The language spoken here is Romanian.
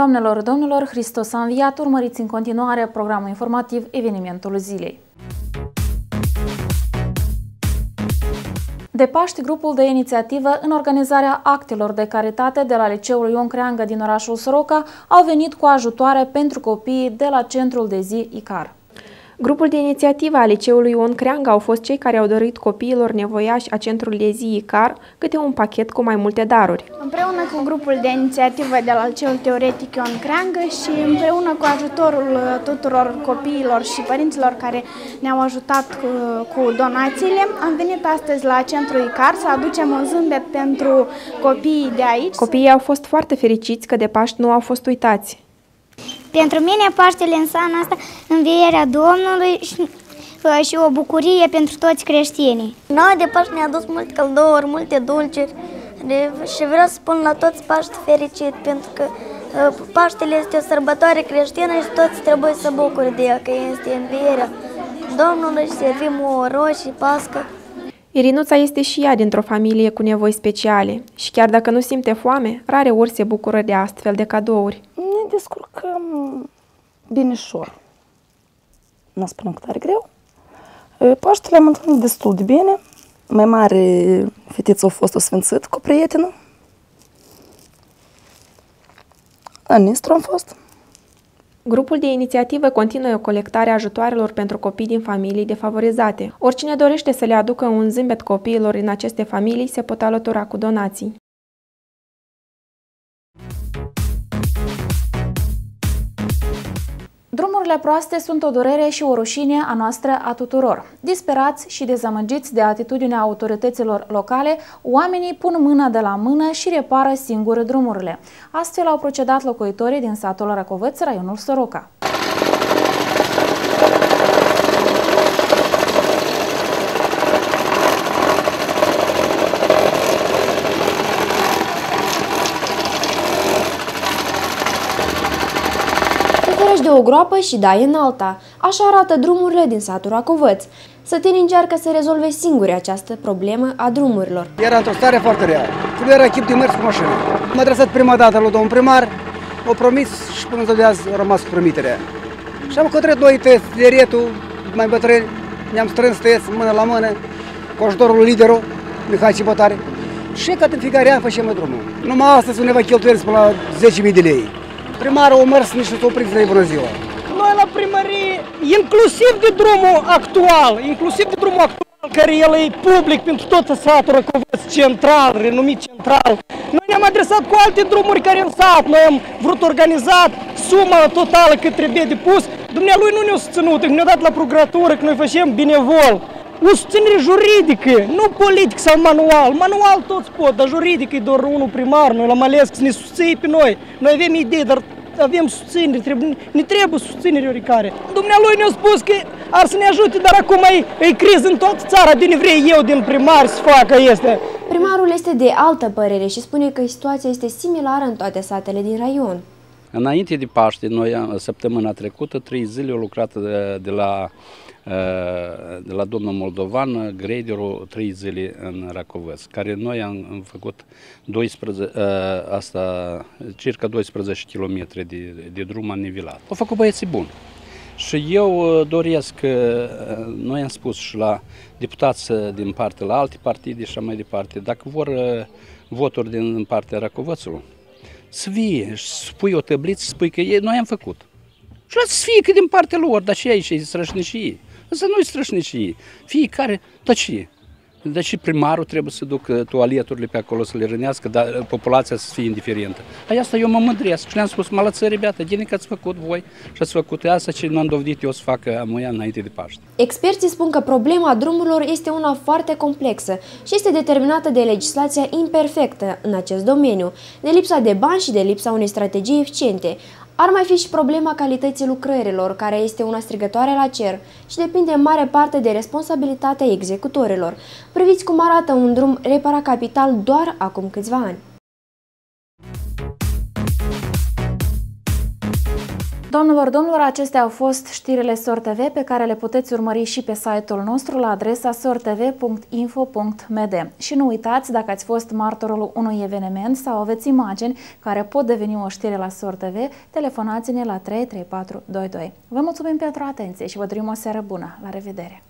Doamnelor, domnilor, Hristos a înviat, urmăriți în continuare programul informativ Evenimentul Zilei. De Paști, grupul de inițiativă în organizarea actelor de caritate de la Liceul Ion Creangă din orașul Soroca au venit cu ajutoare pentru copiii de la centrul de zi ICAR. Grupul de inițiativă a liceului Ion Creanga au fost cei care au dorit copiilor nevoiași a centrului de zi ICAR câte un pachet cu mai multe daruri. Împreună cu grupul de inițiativă de la liceul teoretic Ion Creangă și împreună cu ajutorul uh, tuturor copiilor și părinților care ne-au ajutat cu, cu donațiile, am venit astăzi la centrul ICAR să aducem un zâmbet pentru copiii de aici. Copiii au fost foarte fericiți că de Paști nu au fost uitați. Pentru mine Paștele înseamnă asta învierea Domnului și, uh, și o bucurie pentru toți creștinii. Noi de Paște ne-a adus multe călduri, multe dulceri și vreau să spun la toți Paște fericit pentru că uh, Paștele este o sărbătoare creștină și toți trebuie să bucure de ea, că este învierea Domnului și servim o roșie, pască. Irinuța este și ea dintr-o familie cu nevoi speciale și chiar dacă nu simte foame, rare ori se bucură de astfel de cadouri descurcăm binișor. Nu spunem că tare greu. Paștele am întâlnit destul de bine. Mai mare fetiță a fost o sfințit cu prietenă. La Nistru am fost. Grupul de inițiativă continuă colectarea ajutoarelor pentru copii din familii defavorizate. Oricine dorește să le aducă un zâmbet copiilor în aceste familii se pot alătura cu donații. Drumurile proaste sunt o durere și o rușine a noastră a tuturor. Disperați și dezamăgiți de atitudinea autorităților locale, oamenii pun mâna de la mână și repară singuri drumurile. Astfel au procedat locuitorii din satul Răcovăț, raionul Soroca. De o groapă și dai în alta. Așa arată drumurile din satul Racovăț. Săteni încearcă să rezolve singuri această problemă a drumurilor. Era într-o stare foarte rea. Nu era chip de mers cu mașină. M-a adresat prima dată la domnul primar, o promis și până de azi a rămas cu promiterea. Și am cătrat noi tăți, rietul, mai bătrâni, ne-am strâns tăți mână la mână, cu ajutorul liderul, Mihai Cibotare. Și ca în fiecare an facem drumul. Numai astăzi undeva cheltuieli până la 10.000 de lei primarul o mers niște opriți de bună ziua. Noi la primărie, inclusiv de drumul actual, inclusiv de drumul actual, care el e public pentru tot satul Răcovăț, central, renumit central. Noi ne-am adresat cu alte drumuri care în sat, noi am vrut organizat suma totală cât trebuie de pus. Dumnealui nu ne-a susținut, ne-a dat la procuratură că noi facem binevol o susținere juridică, nu politic sau manual. Manual toți pot, dar juridic e doar unul primar. Noi l-am ales să ne susții pe noi. Noi avem idei, dar avem susținere, trebuie, ne trebuie susținere oricare. Dumnealui ne-a spus că ar să ne ajute, dar acum e, e criză în toată țara, bine vrei eu din primar să facă este. Primarul este de altă părere și spune că situația este similară în toate satele din raion. Înainte de Paște, noi săptămâna trecută, trei zile au lucrat de, de la Eh, de la domnul Moldovan, graderul 3 zile în Racovăț, care noi am, am făcut 12, eh, asta, circa 12 km de, de drum anivilat. Au făcut băieții buni. Și eu eh, doresc, noi am spus și la deputați din partea la alte partide și mai departe, dacă vor voturi din partea Racovățului, să vie și să pui o tăbliță, să spui că ei, noi am făcut. Și să fie că din partea lor, dar și aici e strășnicie. Însă nu-i strășnicie. Fiecare, dar ce dar și primarul trebuie să ducă toaleturile pe acolo să le rănească, dar populația să fie indiferentă. Păi asta eu mă mândresc și le-am spus, malăță, rebeata, gine că ați făcut voi și ați făcut asta ce nu am dovedit eu să facă amuia înainte de Paște. Experții spun că problema drumurilor este una foarte complexă și este determinată de legislația imperfectă în acest domeniu, de lipsa de bani și de lipsa unei strategii eficiente. Ar mai fi și problema calității lucrărilor, care este una strigătoare la cer și depinde în mare parte de responsabilitatea executorilor. Priviți cum arată un drum repara capital doar acum câțiva ani. Domnilor, domnilor, acestea au fost știrile SOR TV pe care le puteți urmări și pe site-ul nostru la adresa sortv.info.md. Și nu uitați, dacă ați fost martorul unui eveniment sau aveți imagini care pot deveni o știre la SOR TV, telefonați-ne la 33422. Vă mulțumim pentru atenție și vă dorim o seară bună. La revedere!